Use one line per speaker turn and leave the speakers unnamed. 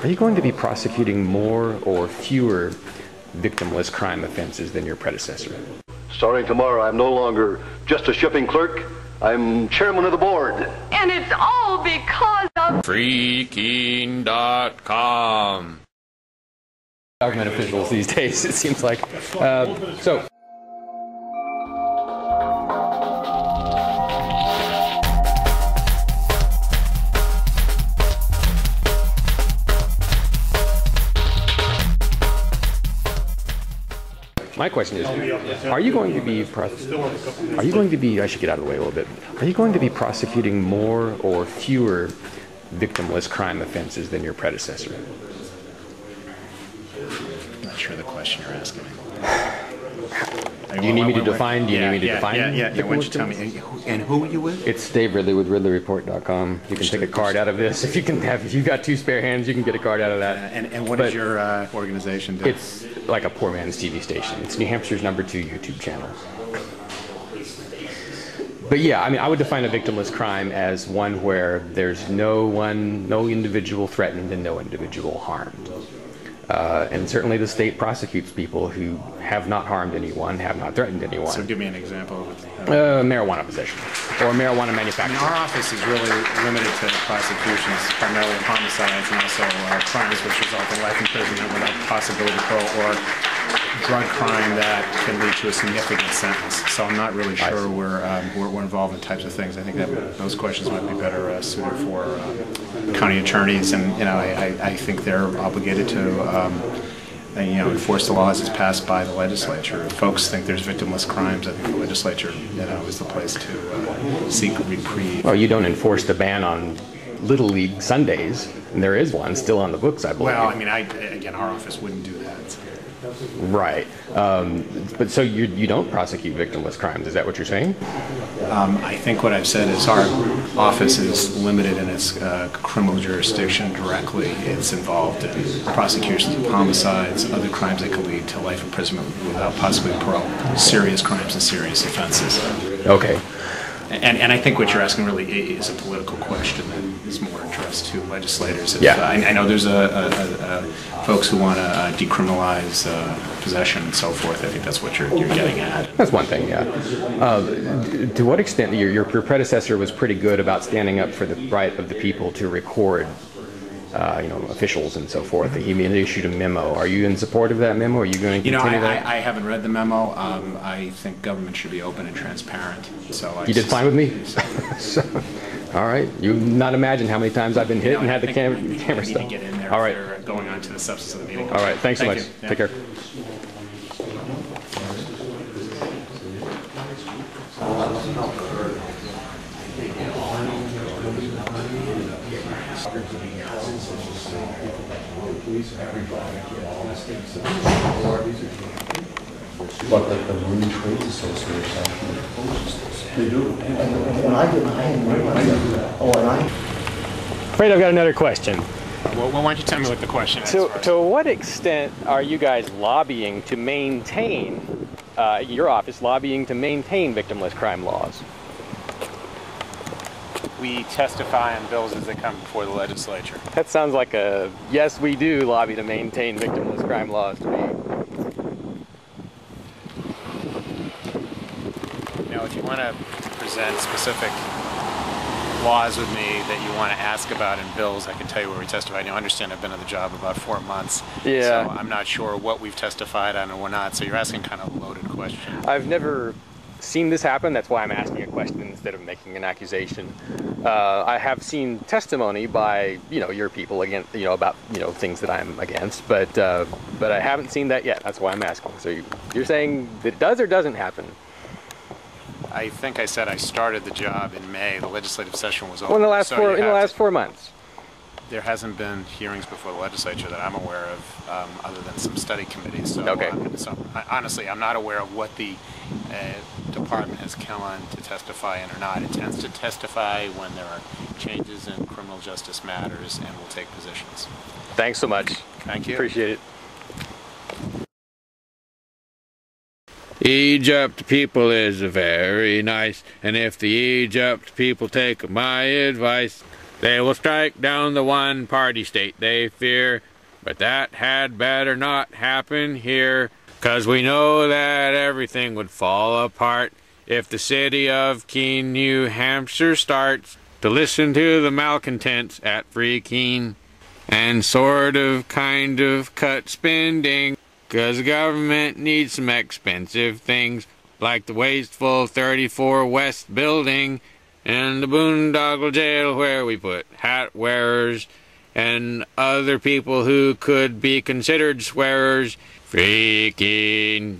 Are you going to be prosecuting more or fewer victimless crime offenses than your predecessor?
Starting tomorrow, I'm no longer just a shipping clerk. I'm chairman of the board.
And it's all because of
FreeKeene.com.
Government officials these days, it seems like. Uh, so. My question is, are you going to be are you going to be I should get out of the way a little bit. Are you going to be prosecuting more or fewer victimless crime offenses than your predecessor?
I'm not sure the question you're asking me.
Do you need me to define? Do you need me to define?
Yeah, yeah, yeah. Why don't you tell me? And who- And who are you with?
It's Dave Ridley with RidleyReport.com. You can take a card out of this. If you can have, if you've got two spare hands, you can get a card out of that.
And, and what
But
your uh, organization do?
It's like a poor man's TV station. It's New Hampshire's number two YouTube channel. But yeah, I mean, I would define a victimless crime as one where there's no one, no individual threatened and no individual harmed. Uh, and certainly the state prosecutes people who have not harmed anyone, have not threatened anyone.
so give me an example. Of, uh,
Uh, marijuana possession or marijuana
I mean,
manufacturing.
our office is really limited to prosecutions, primarily homicides and also uh, crimes which result in life imprisonment without possibility of parole or drug crime that can lead to a significant sentence. So I'm not really sure we're, um, we're, we're involved in types of things. I think that those questions might be better uh, suited for uh, county attorneys, and you know, I, I, think they're obligated to. Um, uh, you know, enforce the laws as passed by the legislature. If folks think there's victimless crimes, I think the legislature, you know, is the place to uh, seek reprieve.
Well, you don't enforce the ban on Little League Sundays, and there is one still on the books, I believe.
Well, I mean, I, again, our office wouldn't do.
Right. Um, but so you you don't prosecute victimless crimes? Is that what you're saying?
Um, I think what I've said is our office is limited in its uh, criminal jurisdiction directly. It's involved in prosecutions of homicides, other crimes that could lead to life imprisonment without possibly parole, serious crimes and serious offenses.
Okay.
And, and I think what you're asking really is a political question to legislators. If-
Yeah.
I, I know there's a, a, a, folks who want to uh, decriminalize uh, possession and so forth. I think that's what you're, you're getting at.
That's one thing, yeah. Uh, to what extent your, your predecessor was pretty good about standing up for the right of the people to record, uh, you know, officials and so forth. He issued a memo. Are you in support of that memo? Are you going to
You know, I, I. I haven't read the memo. Um, I think government should be open and transparent. So I
you did fine with me. So, all right. You not imagine how many times I've been hit and had the cam- camera
Need to
stuff.
get in there
All
if
right.
they're going on to the substance of the meeting.
All right. Thanks so
Thank
much.
you. Yeah.
Take care.
But like the Marine Trades Association actually opposes this. They do. And I didn't, I didn't realize that. Oh, and I.
Fred, I've got another question.
Well, why don't you tell me what the question is?
To, to what extent are you guys lobbying to maintain, uh, your office lobbying to maintain victimless crime laws?
we testify on bills as they come before the legislature.
That sounds like a yes, we do lobby to maintain victimless crime laws to me.
You know, if you want to present specific laws with me that you want to ask about in bills, I can tell you where we testified. You understand I've been on the job about four months.
Yeah.
So I'm not sure what we've testified on and what not. So you're asking kind of a loaded question.
I've never seen this happen. That's why I'm asking a question instead of making an accusation. Uh, I have seen testimony by you know your people against you know about you know things that I'm against, but uh, but I haven't seen that yet. That's why I'm asking. So you, you're saying that it does or doesn't happen?
I think I said I started the job in May. The legislative session was over.
Well, in the last
so
four in the last four months.
There hasn't been hearings before the legislature that I'm aware of, um, other than some study committees. So,
Okay.
um, so I, honestly, I'm not aware of what the uh, department has come on to testify in or not. It tends to testify when there are changes in criminal justice matters, and will take positions.
Thanks so much.
Thank you.
Appreciate it.
Egypt people is very nice, and if the Egypt people take my advice, They will strike down the one party state they fear, but that had better not happen here, 'cause we know that everything would fall apart if the city of Keene, New Hampshire starts to listen to the malcontents at Free Keene. And sort of kind of cut spending, 'cause the government needs some expensive things like the wasteful 34 West building and the boondoggle jail where we put hat wearers and other people who could be considered swearers. FreeKeene.com